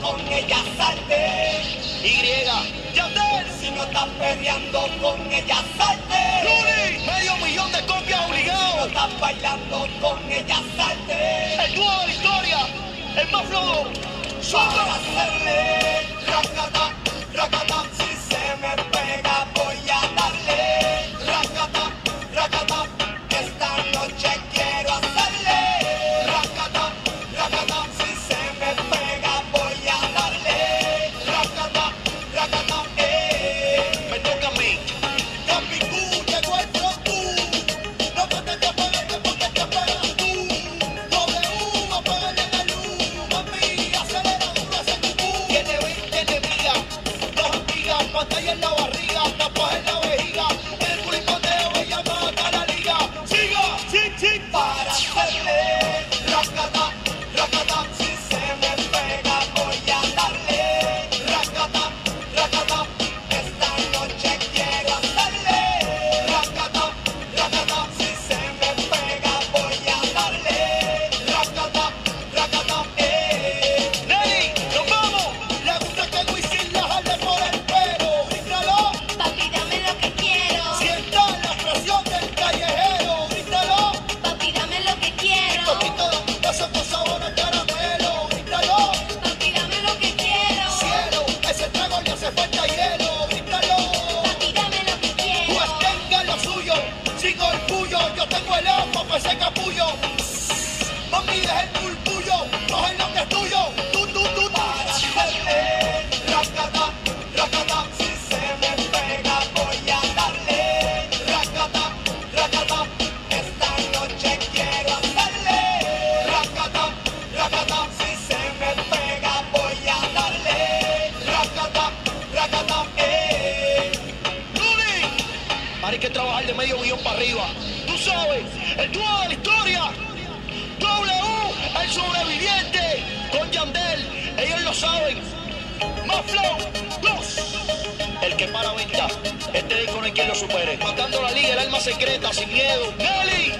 con ella, salte. Y, Yandel, Si no estás peleando con ella, salte. Rudy, medio millón de copias Si no estás bailando con ella, salte. El dúo de la historia, el más flojo. Para hacerle racata, racata. Capullo. Mami, deja el murmullo, coge lo que es tuyo, tú, tú, tú, hacerle racata, racata. Si se me pega, voy a darle racata, racata. Esta noche quiero hacerle racata, racata. Si se me pega, voy a darle racata, racata. Eh. Hay que trabajar de medio millón para arriba. El dúo de la historia. W, el sobreviviente. Con Yandel, ellos lo saben. Más flow. El que para venta. Este disco no hay quien lo supere. Matando la liga, el alma secreta, sin miedo. Nelly,